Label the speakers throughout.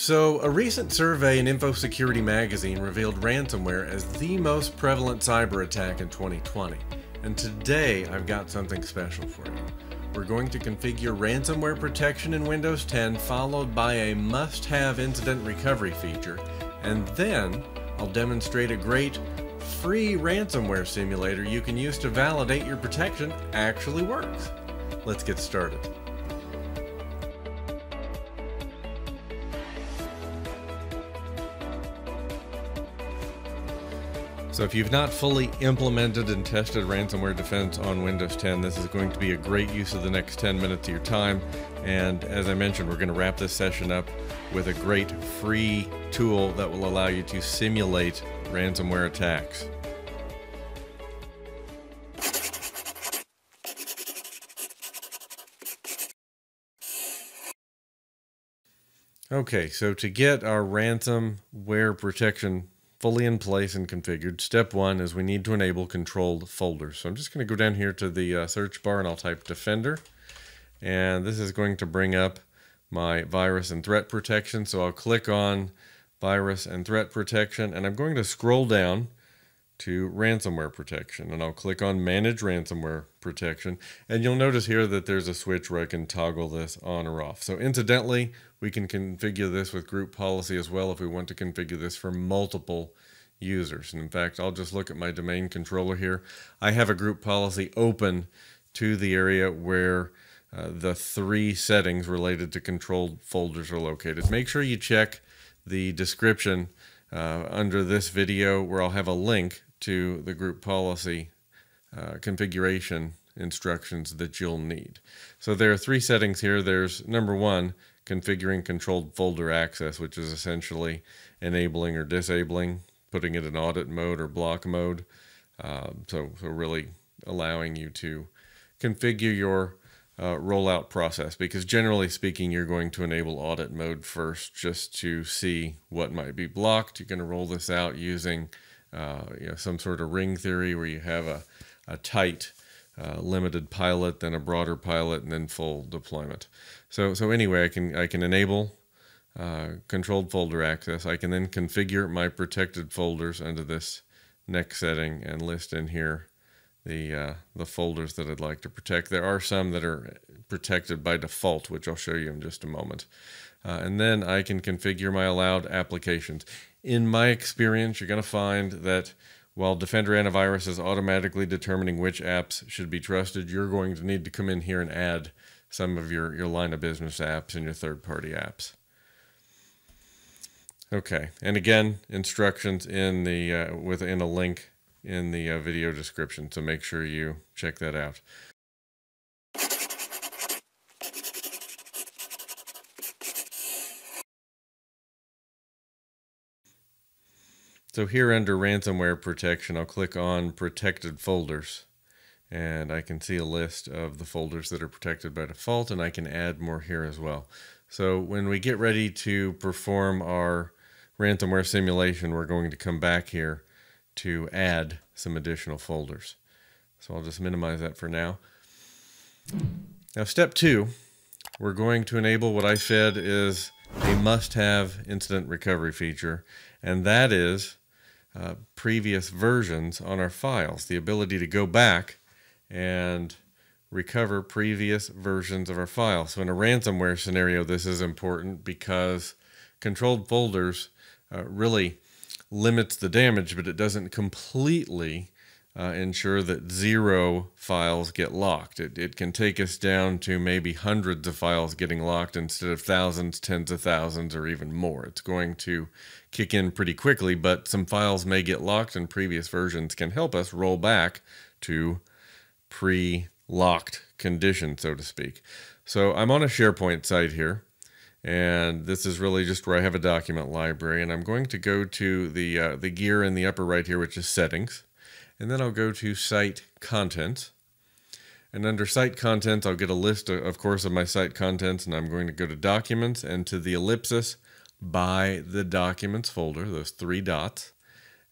Speaker 1: So, a recent survey in InfoSecurity magazine revealed ransomware as the most prevalent cyber attack in 2020. And today, I've got something special for you. We're going to configure ransomware protection in Windows 10, followed by a must have incident recovery feature. And then, I'll demonstrate a great free ransomware simulator you can use to validate your protection actually works. Let's get started. So if you've not fully implemented and tested ransomware defense on Windows 10, this is going to be a great use of the next 10 minutes of your time. And as I mentioned, we're going to wrap this session up with a great free tool that will allow you to simulate ransomware attacks. Okay, so to get our ransomware protection fully in place and configured, step one is we need to enable controlled folders. So I'm just going to go down here to the uh, search bar and I'll type Defender. And this is going to bring up my virus and threat protection. So I'll click on virus and threat protection and I'm going to scroll down to ransomware protection and I'll click on manage ransomware protection and you'll notice here that there's a switch where I can toggle this on or off. So incidentally we can configure this with group policy as well if we want to configure this for multiple users. And in fact, I'll just look at my domain controller here. I have a group policy open to the area where uh, the three settings related to controlled folders are located. Make sure you check the description uh, under this video where I'll have a link to the group policy uh, configuration instructions that you'll need. So there are three settings here. There's number one, configuring controlled folder access, which is essentially enabling or disabling, putting it in audit mode or block mode. Um, so, so really allowing you to configure your uh, rollout process because generally speaking, you're going to enable audit mode first just to see what might be blocked. You're going to roll this out using uh, you know, some sort of ring theory where you have a, a tight uh, limited pilot, then a broader pilot, and then full deployment. So, so anyway, I can I can enable uh, controlled folder access. I can then configure my protected folders under this next setting and list in here the uh, the folders that I'd like to protect. There are some that are protected by default, which I'll show you in just a moment. Uh, and then I can configure my allowed applications. In my experience, you're going to find that while Defender Antivirus is automatically determining which apps should be trusted, you're going to need to come in here and add some of your, your line of business apps and your third party apps. Okay, and again, instructions in the uh, within a link in the uh, video description, so make sure you check that out. So here under ransomware protection, I'll click on protected folders and I can see a list of the folders that are protected by default and I can add more here as well. So when we get ready to perform our ransomware simulation, we're going to come back here to add some additional folders. So I'll just minimize that for now. Now step two, we're going to enable what I said is a must-have incident recovery feature, and that is uh, previous versions on our files, the ability to go back and recover previous versions of our file. So in a ransomware scenario, this is important because controlled folders uh, really limits the damage, but it doesn't completely uh, ensure that zero files get locked. It, it can take us down to maybe hundreds of files getting locked instead of thousands, tens of thousands, or even more. It's going to kick in pretty quickly, but some files may get locked, and previous versions can help us roll back to pre locked condition, so to speak. So I'm on a SharePoint site here. And this is really just where I have a document library, and I'm going to go to the uh, the gear in the upper right here, which is settings and then I'll go to site contents. And under site contents, I'll get a list, of, of course, of my site contents, and I'm going to go to documents and to the ellipsis by the documents folder, those three dots.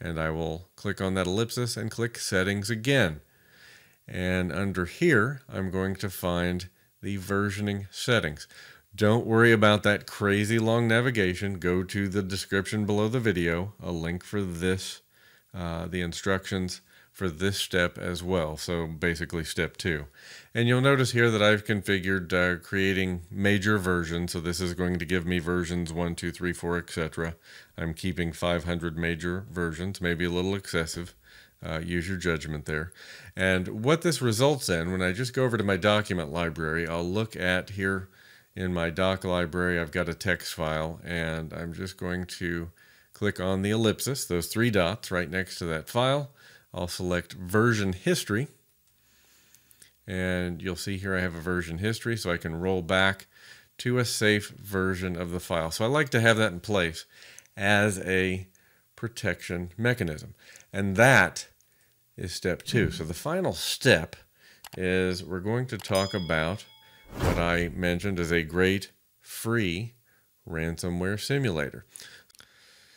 Speaker 1: And I will click on that ellipsis and click settings again. And under here, I'm going to find the versioning settings. Don't worry about that crazy long navigation. Go to the description below the video, a link for this, uh, the instructions for this step as well. So basically step two. And you'll notice here that I've configured uh, creating major versions. So this is going to give me versions one, two, three, four, etc. I'm keeping 500 major versions, maybe a little excessive. Uh, use your judgment there. And what this results in, when I just go over to my document library, I'll look at here in my doc library, I've got a text file, and I'm just going to click on the ellipsis, those three dots right next to that file. I'll select version history, and you'll see here I have a version history, so I can roll back to a safe version of the file. So I like to have that in place as a protection mechanism. And that is step two. So the final step is we're going to talk about what I mentioned as a great free ransomware simulator.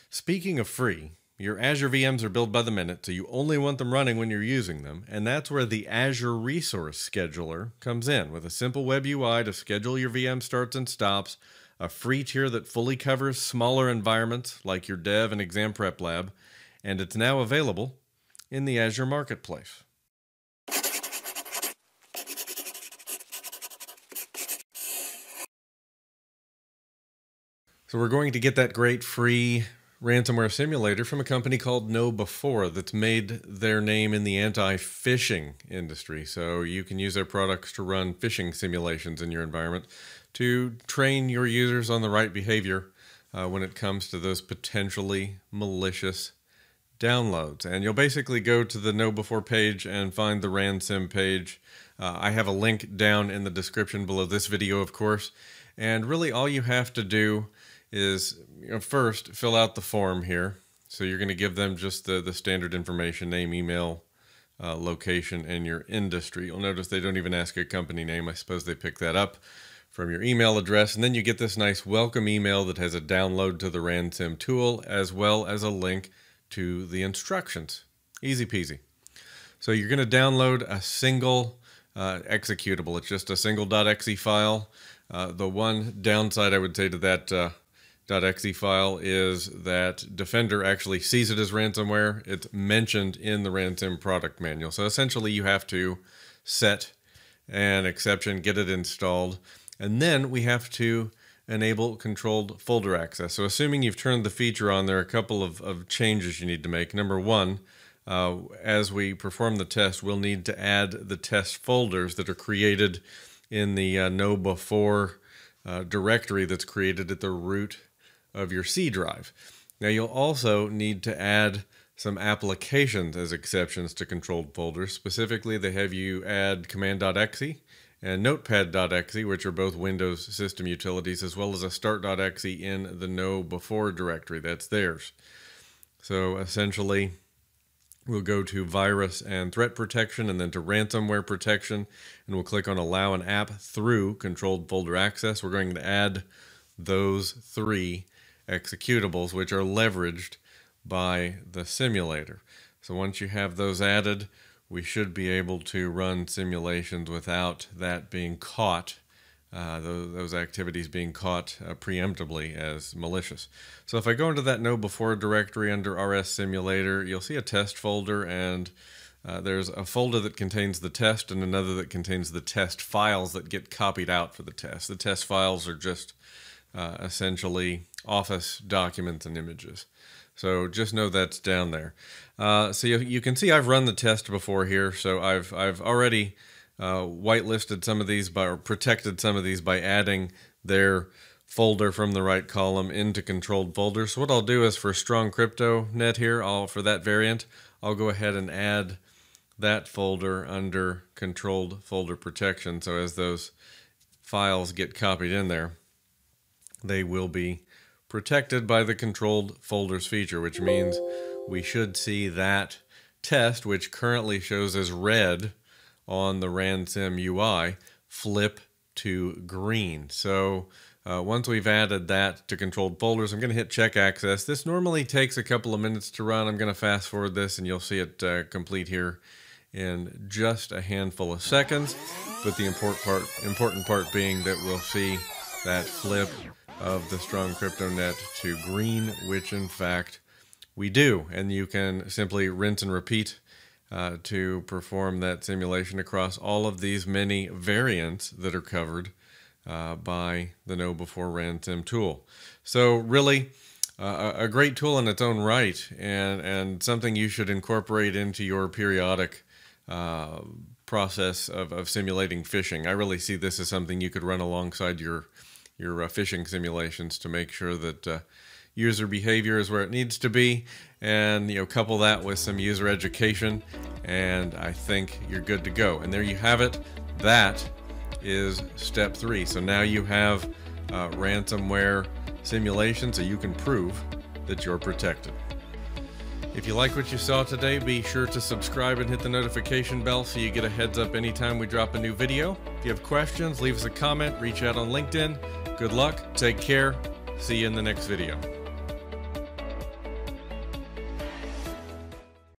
Speaker 1: Speaking of free, your Azure VMs are billed by the minute, so you only want them running when you're using them, and that's where the Azure Resource Scheduler comes in with a simple web UI to schedule your VM starts and stops, a free tier that fully covers smaller environments like your dev and exam prep lab, and it's now available in the Azure Marketplace. So we're going to get that great free ransomware simulator from a company called KnowBe4 that's made their name in the anti-phishing industry. So you can use their products to run phishing simulations in your environment to train your users on the right behavior uh, when it comes to those potentially malicious downloads. And you'll basically go to the KnowBe4 page and find the RanSim page. Uh, I have a link down in the description below this video, of course. And really all you have to do is you know, first fill out the form here. So you're going to give them just the, the standard information, name, email, uh, location, and your industry. You'll notice they don't even ask a company name. I suppose they pick that up from your email address. And then you get this nice welcome email that has a download to the RanSim tool, as well as a link to the instructions. Easy peasy. So you're going to download a single uh, executable. It's just a single .exe file. Uh, the one downside I would say to that uh, .exe file is that Defender actually sees it as ransomware. It's mentioned in the RanSim product manual. So essentially you have to set an exception, get it installed, and then we have to enable controlled folder access. So assuming you've turned the feature on, there are a couple of, of changes you need to make. Number one, uh, as we perform the test, we'll need to add the test folders that are created in the uh, KnowBe4 uh, directory that's created at the root of your C drive. Now you'll also need to add some applications as exceptions to controlled folders. Specifically, they have you add command.exe and notepad.exe, which are both Windows system utilities, as well as a start.exe in the KnowBe4 directory. That's theirs. So essentially, we'll go to virus and threat protection and then to ransomware protection, and we'll click on allow an app through controlled folder access. We're going to add those three executables, which are leveraged by the simulator. So once you have those added, we should be able to run simulations without that being caught, uh, those, activities being caught uh, preemptively as malicious. So if I go into that KnowBe4 directory under RS Simulator, you'll see a test folder and uh, there's a folder that contains the test and another that contains the test files that get copied out for the test. The test files are just uh, essentially Office documents and images. So just know that's down there. Uh, so you, you can see I've run the test before here. So I've, I've already uh, whitelisted some of these by, or protected some of these by adding their folder from the right column into controlled folders. So what I'll do is for strong crypto net here, I'll, for that variant, I'll go ahead and add that folder under controlled folder protection. So as those files get copied in there, they will be protected by the controlled folders feature, which means we should see that test, which currently shows as red on the RanSim UI, flip to green. So uh, once we've added that to controlled folders, I'm going to hit check access. This normally takes a couple of minutes to run. I'm going to fast forward this and you'll see it uh, complete here in just a handful of seconds. But the important part, important part being that we'll see that flip of the strong cryptonet to green, which in fact we do. And you can simply rinse and repeat uh, to perform that simulation across all of these many variants that are covered uh, by the KnowBe4 RanSim tool. So really, uh, a great tool in its own right, and and something you should incorporate into your periodic uh, process of, of simulating phishing. I really see this as something you could run alongside your your uh, phishing simulations to make sure that uh, user behavior is where it needs to be, and you know couple that with some user education, and I think you're good to go. And there you have it. That is step three. So now you have uh, ransomware simulation so you can prove that you're protected. If you like what you saw today, be sure to subscribe and hit the notification bell so you get a heads up anytime we drop a new video. If you have questions, leave us a comment, reach out on LinkedIn. Good luck, take care, see you in the next video.